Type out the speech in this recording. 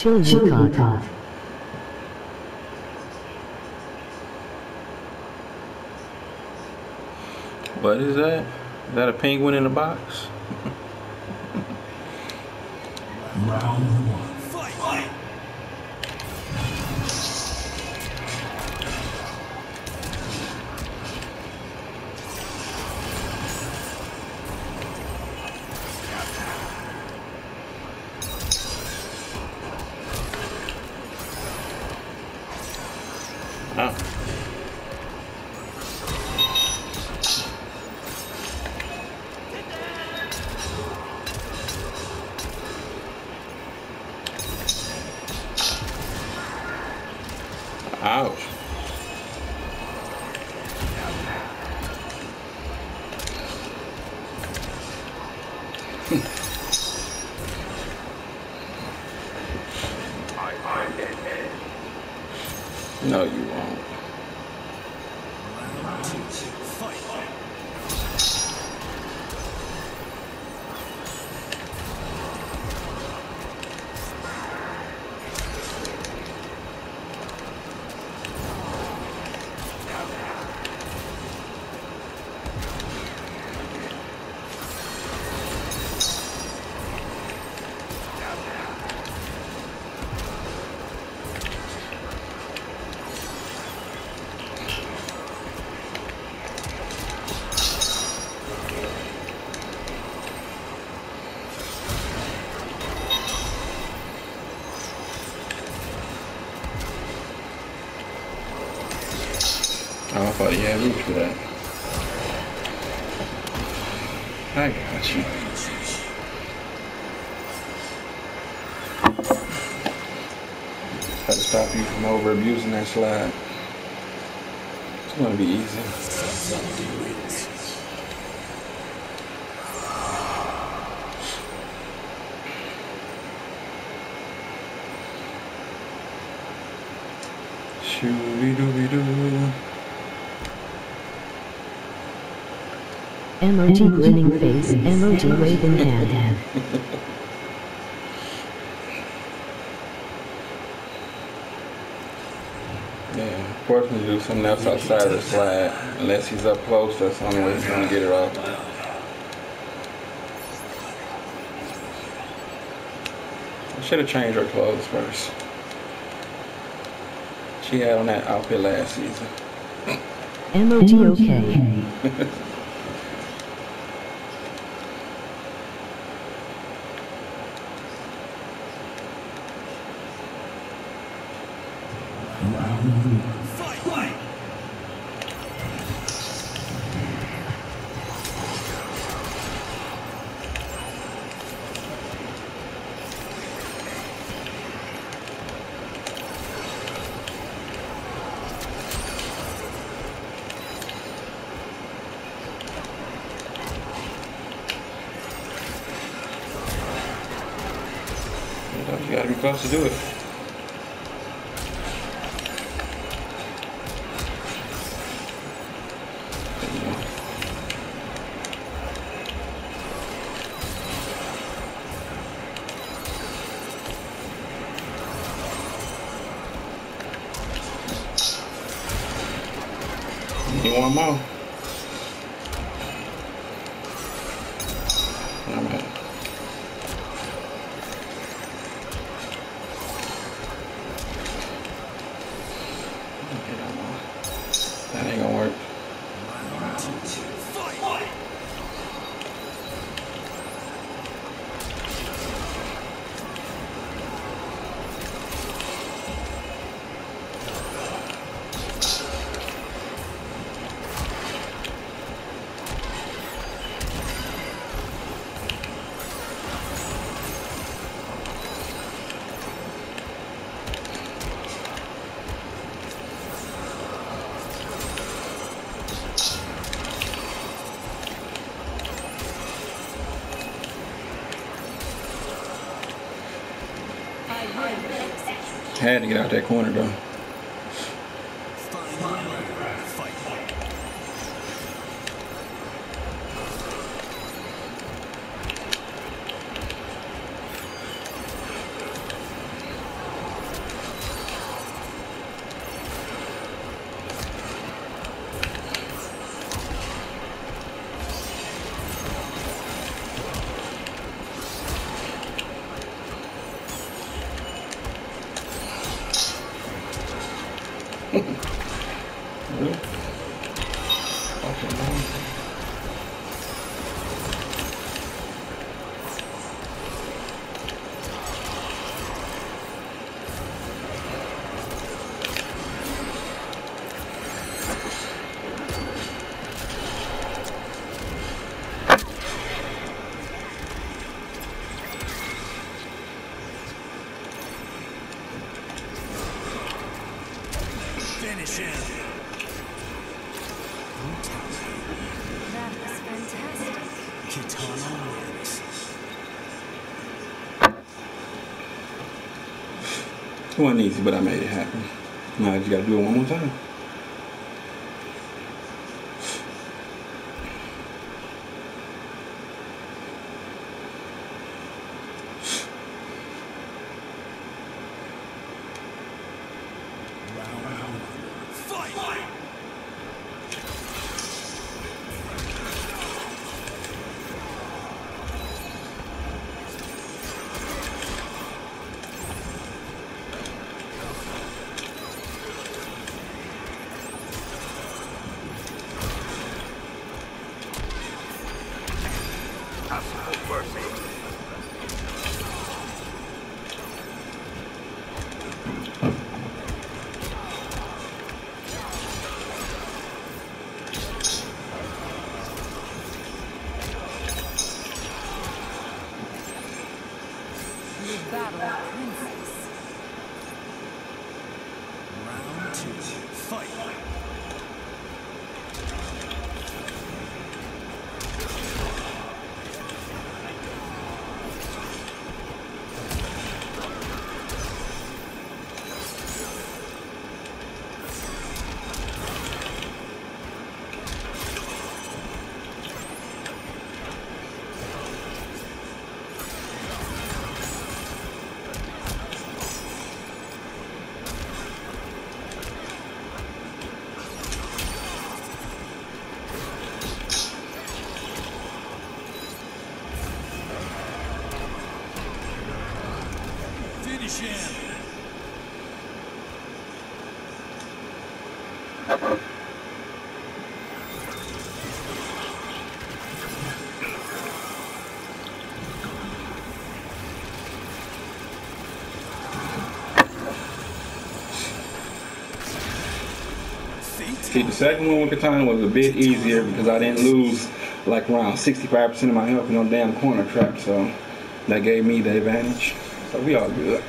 Chillicothe. What is that? Is that a penguin in a box? Round one. Ouch. no, you won't. You had for that. I got you. Try to stop you from over abusing that slide. It's gonna be easy. Shooby dooby doo. Emoji grinning face, emoji waving hand. Yeah, force him to do something else outside of the slide. Unless he's up close, that's the only way he's gonna get it off. I should have changed her clothes first. She had on that outfit last season. Emoji okay. Round one. Gotta close to do it. You want more? All right. Had to get out that corner though. 20s, but I made it happen. Now I just gotta do it one more time. See, the second one with Kitana was a bit easier because I didn't lose like around 65% of my health in no damn corner trap, so that gave me the advantage. So we all good.